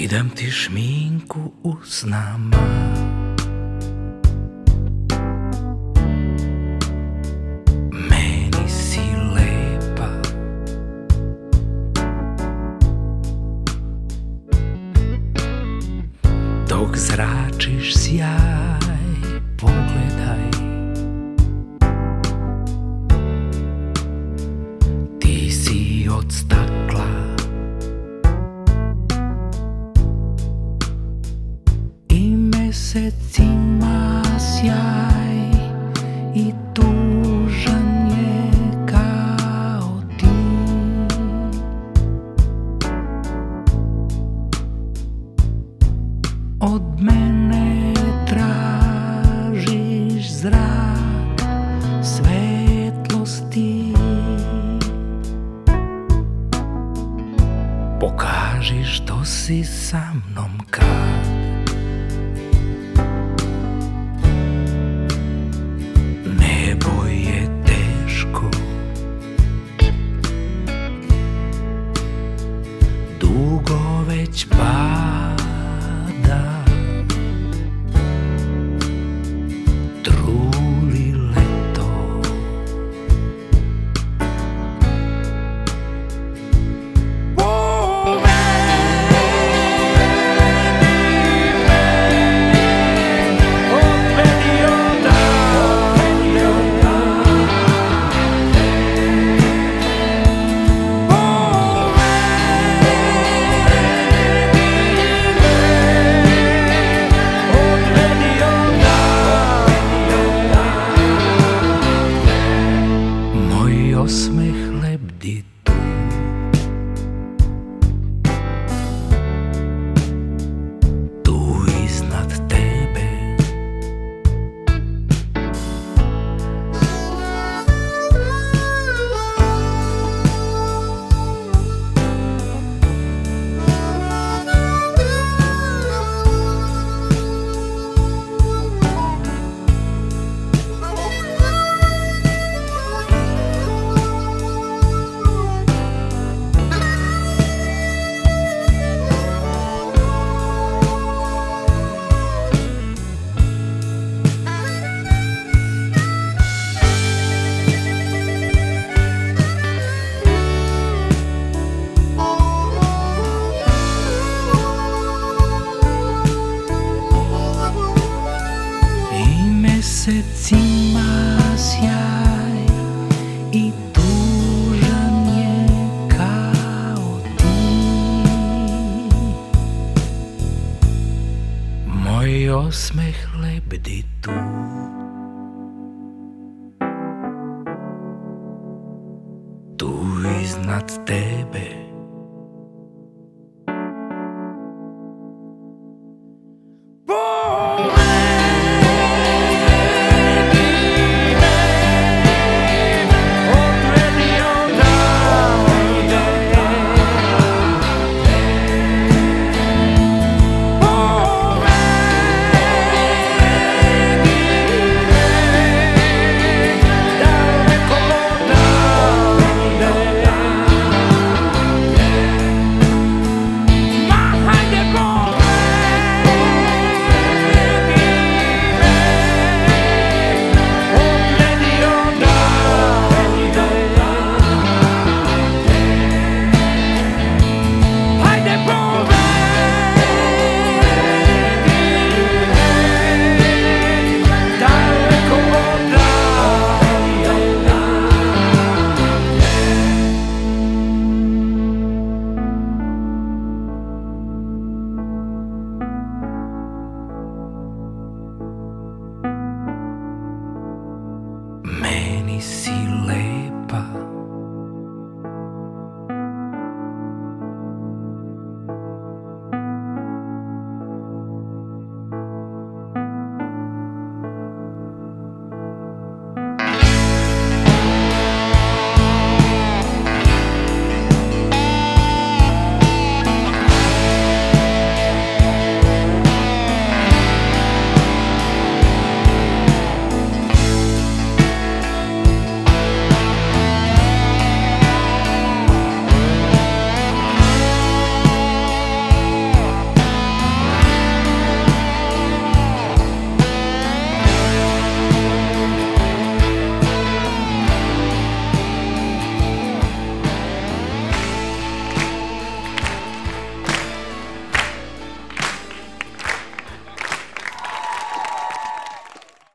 Skidam ti šminku u snama Meni si Dok zračiš sjaj Pogledaj. Ti si od mesec ima sjaj I tužan je kao ti. Od mene tražiš zrak svetlosti. Pokaži što si sa mnom kad osmeh lebdi tu. Tu iznad tebe